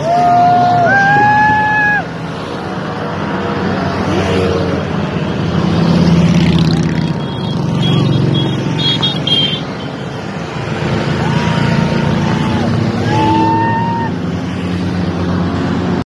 Woo!